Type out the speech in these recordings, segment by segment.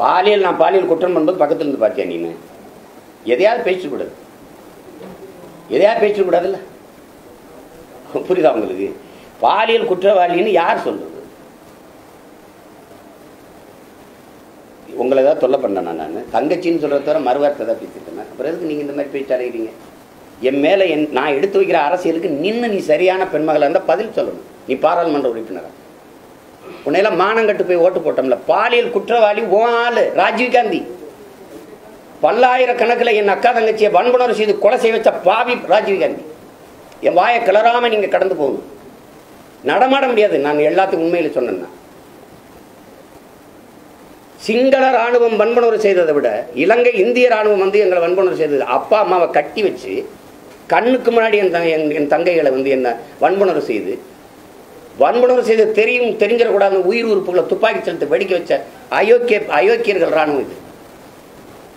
பாலியல் நான் பாலியல் குற்றம் பண்ணும்போது பக்கத்தில் இருந்து பார்த்தியா நீனு? எதையாவது பேசக்கூடாது எதையாவது பேசக்கூடாதுல்ல புரியுதா உங்களுக்கு? பாலியல் குற்றவாளின்னு யார் சொல்றது? உங்களை ஏதாவது தொல்லை பண்ணேன் நான்? தங்கச்சின்னு சொல்கிறத தவிர மறுவார்த்தை தான் பேசிட்டேன் அப்புறம் எதுக்கு நீங்கள் இந்த மாதிரி பேச்சு அடைகிறீங்க என் மேலே என் நான் எடுத்து வைக்கிற அரசியலுக்கு நின்று நீ சரியான பெண்மகளாக இருந்தால் பதில் சொல்லணும். நீ பாராளுமன்ற உறுப்பினரா? உன்னையெல்லாம் மானங்கட்டு போய் ஓட்டு போட்டோம்ல. பாலியல் குற்றவாளி ஓ ஆள் ராஜீவ் காந்தி. பல்லாயிரக்கணக்கில் என் அக்கா தங்கச்சியை வன்புணர்வு செய்து கொலை செய்ய வச்ச பாவி ராஜீவ் காந்தி. என் வாயை கிளறாமல் நீங்கள் கடந்து போகணும் நடமாட முடியாது. நான் எல்லாத்துக்கும் உண்மையில் சொன்னேன்னா சிங்கள ராணுவம் வன்புணர்வு செய்ததை விட இலங்கை இந்திய ராணுவம் வந்து எங்களை வன்புணர்வு செய்தது. அப்பா அம்மாவை கட்டி வச்சு கண்ணுக்கு முன்னாடி என் தங்கை- என் என் தங்கைகளை வந்து என்ன வன்புணர்வு செய்து வன்முணர்வு செய்து தெரியும் தெரிஞ்சிடக்கூடாது உயிர் உறுப்புகளை துப்பாக்கி செலுத்து வெடிக்க வச்ச அயோக்கிய அயோக்கியர்கள் ராணுவம் இது.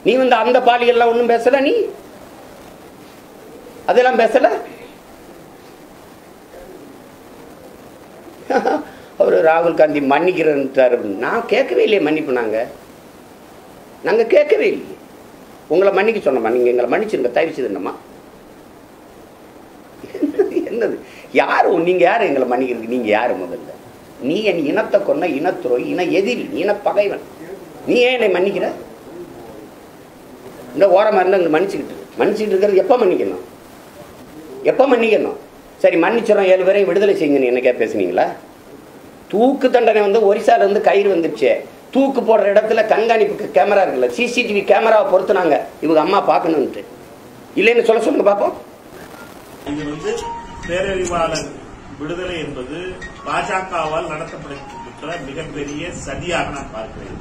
நீ வந்து அந்த பாலியெல்லாம் ஒன்றும் பேசல நீ? அதெல்லாம் பேசல? அவர் ராகுல் காந்தி மன்னிக்கிறார் நான் கேட்கவே இல்லையே மன்னிப்பு நாங்கள் நாங்கள் கேட்கவே இல்லையே. உங்களை மன்னிக்க சொன்னோம்மா நீங்கள் எங்களை மன்னிச்சிருங்க தயவு செய்துன்னம்மா என்னது? யார் நீங்கள் யார் எங்களை மன்னிக்கிறதுக்கு? நீங்கள் யார் முதல்ல? நீ என் இனத்தை கொன்ன இனத்துறை இன எதிரி இன பகைவன். நீ ஏன் என்னை மன்னிக்கிற? இந்த ஓரமாக இருந்தால் இங்கே மன்னிச்சுக்கிட்டு மன்னிச்சுக்கிட்டு இருக்கிறது எப்போ மன்னிக்கணும்? எப்போ மன்னிக்கணும்? சரி மன்னிச்சிடும் ஏழு பேரையும் விடுதலை செய்யுங்கன்னு என்னைக்கா பேசுனீங்களா? தூக்கு தண்டனை வந்து ஒரிசாலேருந்து கயிறு வந்துடுச்சு தூக்கு போடுற இடத்துல கண்காணிப்புக்கு கேமரா இருக்குல்ல சிசிடிவி கேமராவை பொறுத்துனாங்க இவங்க அம்மா பார்க்கணுன்ட்டு இல்லைன்னு சொல்ல சொல்லுங்க பார்ப்போம் வந்து பேரறிவாளர் விடுதலை என்பது பாஜகவால் நடத்தப்படுகின்ற மிகப்பெரிய சதியாக நான் பார்க்கிறேன்.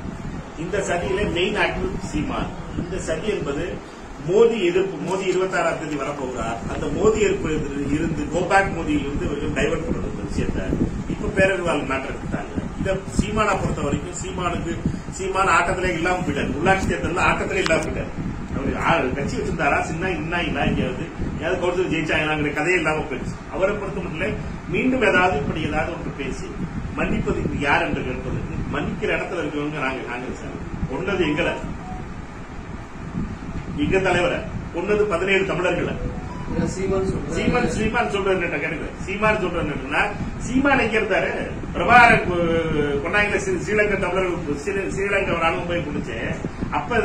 இந்த சதியில மெயின் ஆக்டிவ் சீமான். இந்த சதி என்பது மோடி எதிர்ப்பு மோடி இருபத்தாறாம் தேதி வரப்போகிறார். அந்த மோடி எதிர்ப்பு இருந்து கோபேக் மோடியிலிருந்து இவர்கள் டைவர்ட் பண்றது இந்த விஷயத்த. இப்ப பேரறிவாளர் மேட்டர் எடுத்தாங்க இத சீமானை பொறுத்த வரைக்கும் சீமானுக்கு சீமான ஆட்டத்திலே இல்லாம போயிட்டார் உள்ளாட்சி தேர்தலில் ஆட்டத்திலே இல்லாம போயிட்டார் அவர் கட்சி வச்சிருந்தாரா? சின்ன இன்னா இங்கே வந்து ஏதாவது கொடுத்து ஜெயிச்சாங்கிற கதையே இல்லாம போயிடுச்சு. அவரை பொறுத்த மட்டும் மீண்டும் ஏதாவது இப்படி ஏதாவது ஒன்று பேசி மன்னிப்பது யார் என்று கேட்பதற்கு மன்னிக்கிற இடத்துல இருக்கிறவங்க நாங்க காங்கிரஸ் கொண்டது எங்களை. எங்க தலைவரை? கொண்டது பதினேழு தமிழர்களை. சீமான். சீமான் சொல்றது கேளுங்க சீமான் சொல்றது என்னன்னா சீமான் எங்க இருந்தாரு? பிரபாகரன் கு- கொண்டாங்கல ஸ்ரீ- ஸ்ரீலங்கா தமிழர் ஸ்ரீ- ஸ்ரீலங்கா ராணுவம் போய் குடிச்சு அப்ப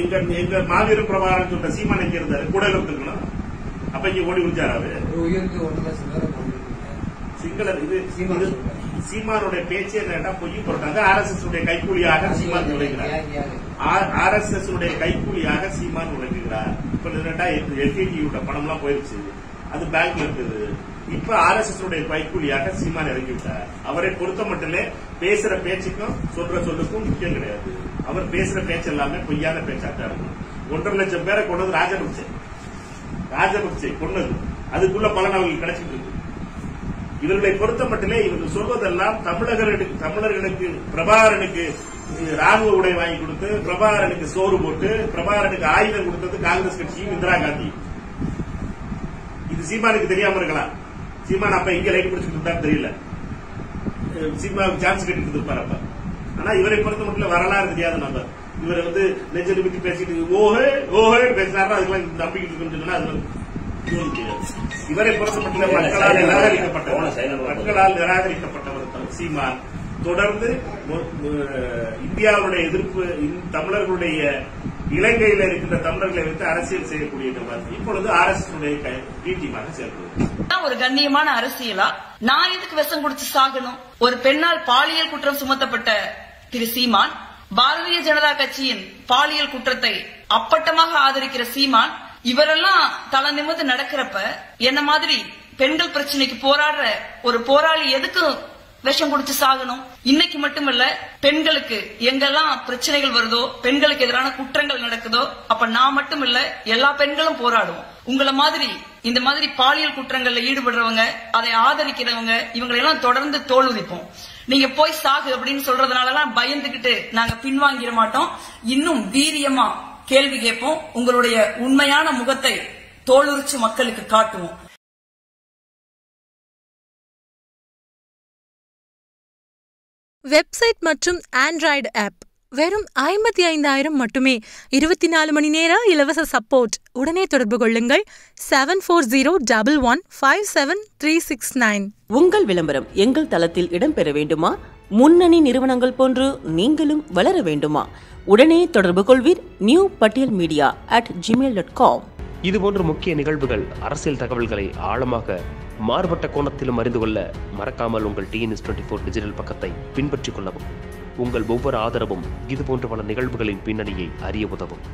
எங்க எங்க மாவீரன் பிரபாகரன் சொல்ற சீமான் எங்க இருந்தாரு? கூட இருந்துக்கணும் அப்ப இங்க ஓடி குடிச்சாரு அவரு. சிங்களர் இது. சீமானுடைய பேச்சு என்னன்னா பொய் போட்டாங்க ஆர் எஸ் எஸ் உடைய கைக்கூலியாக சீமான் யாரு? ஆர் எஸ் எஸ் உடைய கைக்கூலியாக சீமான் உழைக்கிறார் இப்ப என்னடா எல்டிடியோட பணம் எல்லாம் போயிருச்சு. அது பேங்க்ல இருக்குது. இப்ப ஆர் எஸ் எஸ் உடைய கைக்கூலியாக சீமான் இறங்கி விட்டார் அவரை பொறுத்த மட்டுமே பேசுற பேச்சுக்கும் சொல்ற சொல்லுக்கும் முக்கியம் கிடையாது. அவர் பேசுற பேச்சு எல்லாமே பொய்யான பேச்சாட்டா இருக்கும். ஒன்றரை லட்சம் பேரை கொண்டது ராஜபக்சே ராஜபக்சே கொன்னது. அதுக்குள்ள பலன் அவங்களுக்கு கிடைச்சிட்டு இருக்கு. இவர்களை பொறுத்த மட்டுமே இவர்கள் சொல்வதெல்லாம் தமிழர்களுக்கு தமிழர்களுக்கு பிரபாகரனுக்கு ராணுவ உடை வாங்கி கொடுத்து பிரபாகரனுக்கு சோறு போட்டு பிரபாகரனுக்கு ஆயுதம் கொடுத்தது காங்கிரஸ் கட்சியும் இந்திரா காந்தி. இது சீமானுக்கு தெரியாம இருக்கலாம். சீமான் அப்ப இங்க லைட் பிடிச்சிட்டு இருந்தா தெரியல. சீமா சீமாவுக்கு சான்ஸ் கட்டிட்டு இருப்பார் அப்ப. ஆனா இவரை பொறுத்த மட்டும் வரலாறு தெரியாத நபர். இவரை வந்து நெஞ்ச நிமித்தி பேசிட்டு ஓஹே ஓஹே பேசினாரா அதுக்கெல்லாம் நம்பிக்கிட்டு இருக்குன்னு சொன்னா அது. இவரை பொறுத்த மட்டும் மக்களால் நிராகரிக்கப்பட்டவர். மக்களால் நிராகரிக்கப்பட்டவர் தான் சீமான். தொடர்ந்து இந்தியாவுடைய எதிர்ப்பு இந்த தமிழர்களுடைய இலங்கையில் இருக்கின்ற தமிழர்களை வைத்து அரசியல் செய்யக்கூடிய நபர் இப்பொழுது ஆர் எஸ் டீமாக செயல்படுகிறது ஒரு கண்ணியமான அரசியலா? நான் எதுக்கு விஷம் குடிச்சு சாகணும்? ஒரு பெண்ணால் பாலியல் குற்றம் சுமத்தப்பட்ட திரு சீமான் பாரதிய ஜனதா கட்சியின் பாலியல் குற்றத்தை அப்பட்டமாக ஆதரிக்கிற சீமான் இவரெல்லாம் தலை நிமிர்ந்து நடக்கிறப்ப என்ன மாதிரி பெண்கள் பிரச்சனைக்கு போராடுற ஒரு போராளி எதுக்கு விஷம் குடிச்சு சாகணும்? இன்னைக்கு மட்டுமல்ல பெண்களுக்கு எங்கெல்லாம் பிரச்சனைகள் வருதோ பெண்களுக்கு எதிரான குற்றங்கள் நடக்குதோ அப்ப நான் மட்டுமில்ல எல்லா பெண்களும் போராடுவோம். உங்களை மாதிரி இந்த மாதிரி பாலியல் குற்றங்கள்ல ஈடுபடுறவங்க அதை ஆதரிக்கிறவங்க இவங்களை எல்லாம் தொடர்ந்து தோல் நீங்க போய் சாகு அப்படின்னு சொல்றதுனாலலாம் பயந்துகிட்டு நாங்க பின்வாங்கிட மாட்டோம். இன்னும் வீரியமா கேள்வி கேட்போம். உங்களுடைய உண்மையான முகத்தை தோளுரிச்சு மக்களுக்கு காட்டுவோம். வெப்சைட் மற்றும் ஆண்ட்ராய்டு ஆப். வெறும் ஐம்பத்தி ஐந்தாயிரம் மட்டுமே. இருபத்தி நாலு மணி நேர இலவச சப்போர்ட் உடனே தொடர்பு கொள்ளுங்கள். Seven four zero double one five seven three six nine உங்கள் விளம்பரம் எங்கள் தளத்தில் இடம்பெற வேண்டுமா? முன்னணி நிறுவனங்கள் போன்று நீங்களும் வளர வேண்டுமா? உடனே தொடர்பு கொள்வீர் நியூ பட்டியல் media at Gmail dot com இதுபோன்ற முக்கிய நிகழ்வுகள் அரசியல் தகவல்களை ஆழமாக மாறுபட்ட கோணத்திலும் அறிந்து கொள்ள மறக்காமல் உங்கள் டிஎன்எஸ் டுவெண்ட்டி ஃபோர் டிஜிட்டல் பக்கத்தை பின்பற்றிக் கொள்ளவும். உங்கள் ஒவ்வொரு ஆதரவும் இதுபோன்ற பல நிகழ்வுகளின் பின்னணியை அறிய உதவும்.